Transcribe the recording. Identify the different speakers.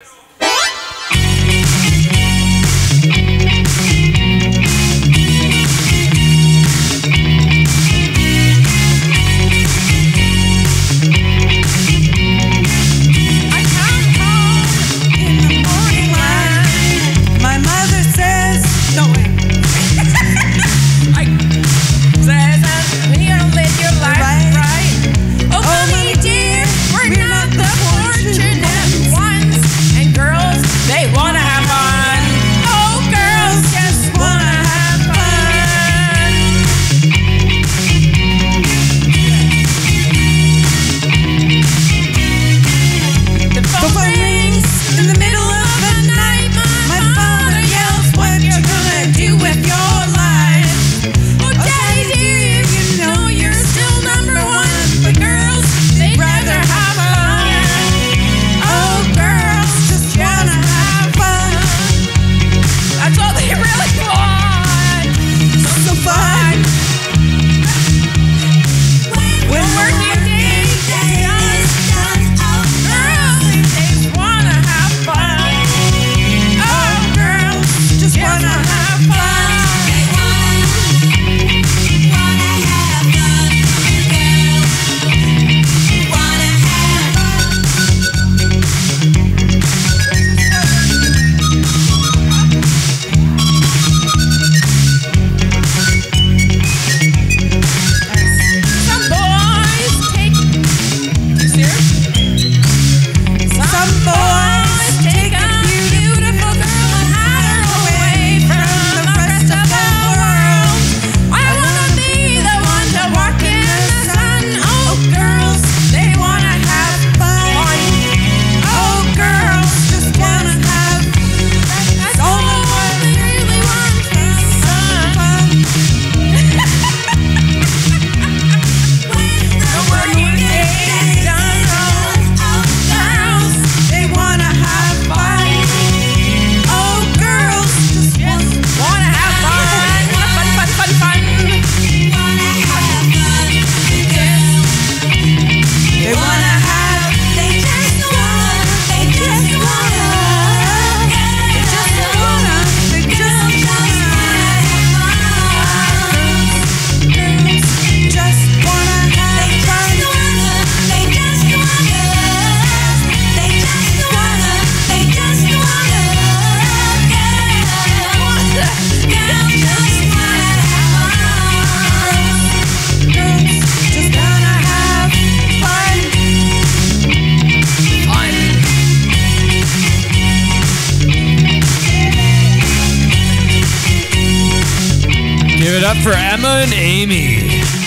Speaker 1: I
Speaker 2: up for Emma and Amy.